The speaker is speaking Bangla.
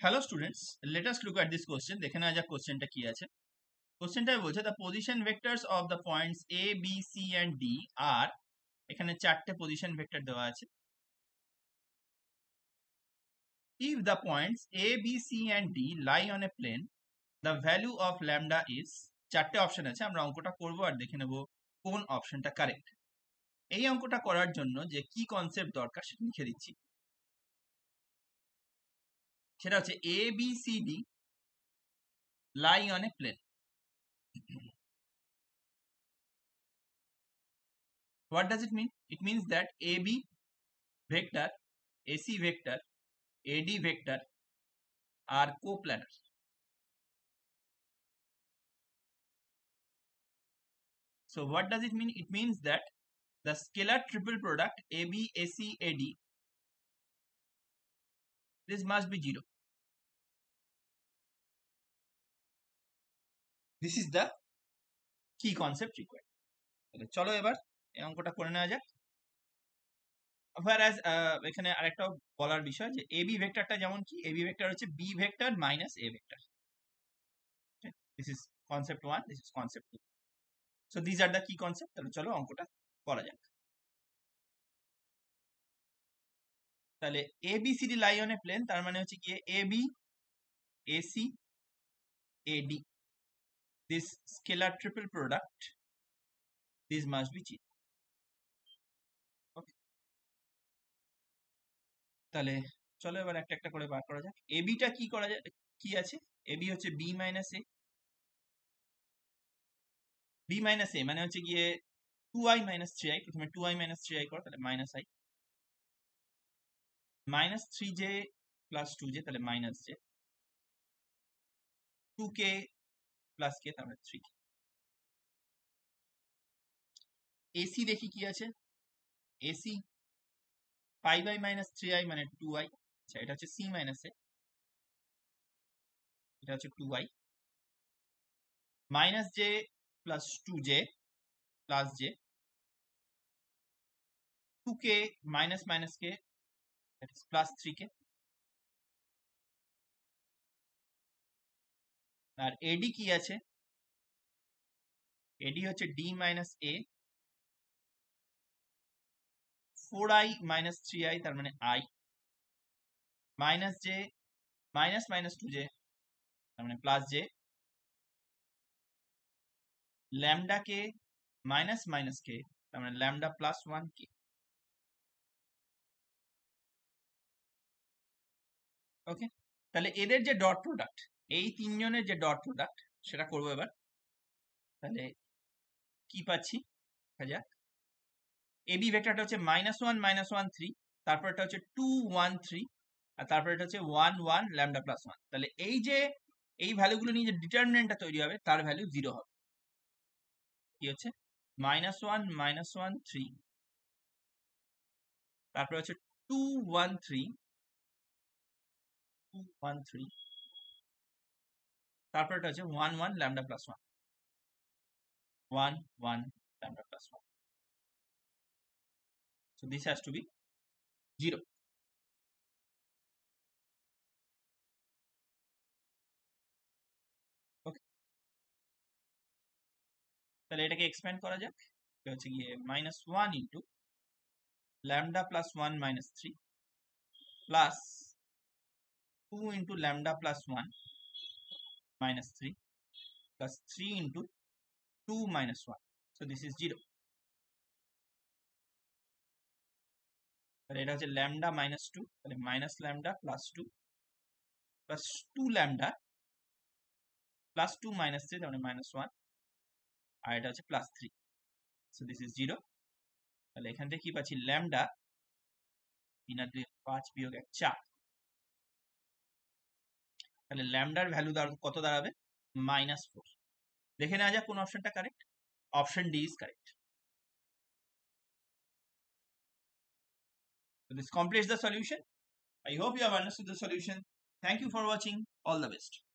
Hello students let us look at this question দেখে নেওয়া যাক কোশ্চেনটা কি আছে। কোশ্চেনটাই বলছে the position vectors of the points A B C and D are এখানে চারটে পজিশন ভেক্টর দেওয়া আছে। If the points a, b, c and d lie on a plane, the value of lambda is চারটে অপশন আছে, আমরা অঙ্কটা করব আর দেখে নেব কোন অপশনটা কারেক্ট এই অঙ্কটা করার জন্য যে কি কনসেপ্ট দরকার সেটা লিখে দিচ্ছি। সেটা হচ্ছে A B C D lie on a plane what does it mean it means that ab vector ac vector ad vector are coplanar so what does it mean it means that the scalar triple product ab ac ad this must be zero This is the key concept required. তাহলে চলো এবার এই অঙ্কটা করে নেওয়া যাক। Whereas এখানে আরেকটা বলার বিষয় যে এবি ভেক্টরটা যেমন কি এবি ভেক্টর হচ্ছে B vector minus A vector this is concept one this is concept two so these are the key concept তাহলে চলো অঙ্কটা করা যাক। তাহলে A B C D lie on a plane তার মানে হচ্ছে গিয়ে A B A C A D this scalar triple product this must be zero তাহলে চলো এবার একটা একটা করে বার করা যাক। এবিটা কি করা যায়? কি আছে? এবি হচ্ছে B minus A B minus A মানে হচ্ছে গিয়ে two I minus three I প্রথমে two I minus three I করো, তাহলে minus I minus three J plus two J তাহলে minus J two K plus কে তাহলে থ্রি কে এসি দেখি কি আছে AC five i minus three i মানে টু আই আচ্ছা এটা হচ্ছে সি মাইনাস এ এটা হচ্ছে two i minus j plus two j plus j two k minus minus k plus three k R AD কি আছে? এডি হচ্ছে D minus A four I minus three I তার মানে I minus J minus minus two J তার মানে plus J lambda K minus minus K তার মানে lambda plus one K okay তাহলে এদের যে ডট প্রোডাক্ট এই তিনজনের যে ডট প্রোডাক্ট সেটা করব এবার। তাহলে কি পাচ্ছি? দেখা যাক। এবি ভেক্টরটা হচ্ছে minus one minus one three তারপর এটা হচ্ছে টু ওয়ান থ্রি আর তারপর এটা হচ্ছে one one lambda plus one তাহলে এই যে, এই ভ্যালুগুলো নিয়ে যে ডিটারমিনেন্টটা তৈরি হবে, তার ভ্যালু জিরো হবে। কি হচ্ছে? Minus one minus one three তারপর হচ্ছে two one three two one three তারপর এটা হচ্ছে one one lambda plus one one one lambda plus one So this has to be 0. Okay. তাহলে এটাকে এক্সপ্যান্ড করা যাক এটা হচ্ছে গিয়ে minus one into lambda plus one minus three plus two into lambda plus one minus three plus three into two minus one so this is zero তাহলে এটা হচ্ছে ল্যামডা মাইনাস টু তাহলে minus lambda plus two plus two lambda plus two minus three তাহলে মাইনাস ওয়ান আর এটা হচ্ছে plus three so this is zero তাহলে এখান থেকে কি পাচ্ছি ল্যামডা তিন আর দুই পাঁচ বিয়োগ এক চার তাহলে ল্যামডার ভ্যালু কত দাঁড়াবে মাইনাস ফোর দেখে নেওয়া যাক কোন অপশনটা correct option D is correct this completes the solution. I hope you have understood the solution. Thank you for watching. All the best.